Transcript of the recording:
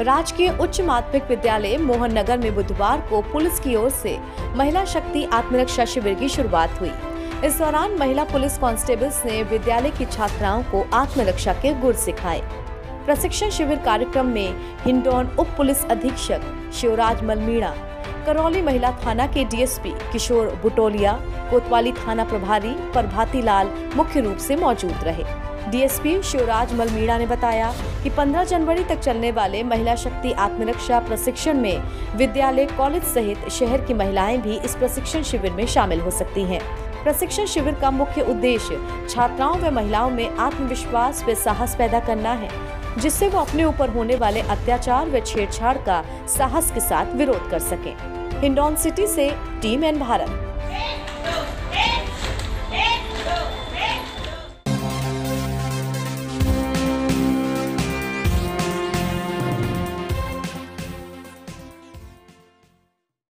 राजकीय उच्च माध्यमिक विद्यालय मोहन नगर में बुधवार को पुलिस की ओर से महिला शक्ति आत्मरक्षा शिविर की शुरुआत हुई। इस दौरान महिला पुलिस कांस्टेबल्स ने विद्यालय की छात्राओं को आत्मरक्षा के गुर सिखाए। प्रशिक्षण शिविर कार्यक्रम में हिंडौन उप पुलिस अधीक्षक शिवराज मलमीणा, करौली महिला थाना के डीएसपी किशोर बुटोलिया, कोतवाली थाना प्रभारी प्रभाती लाल मुख्य रूप से मौजूद रहे। डीएसपी शिवराज मलमीणा ने बताया कि 15 जनवरी तक चलने वाले महिला शक्ति आत्मरक्षा प्रशिक्षण में विद्यालय, कॉलेज सहित शहर की महिलाएँ भी इस प्रशिक्षण शिविर में शामिल हो सकती हैं। प्रशिक्षण शिविर का मुख्य उद्देश्य छात्राओं व महिलाओं में आत्मविश्वास व साहस पैदा करना है, जिससे वो अपने ऊपर होने वाले अत्याचार व छेड़छाड़ का साहस के साथ विरोध कर सकें। हिंडौन सिटी से टीम एन भारत।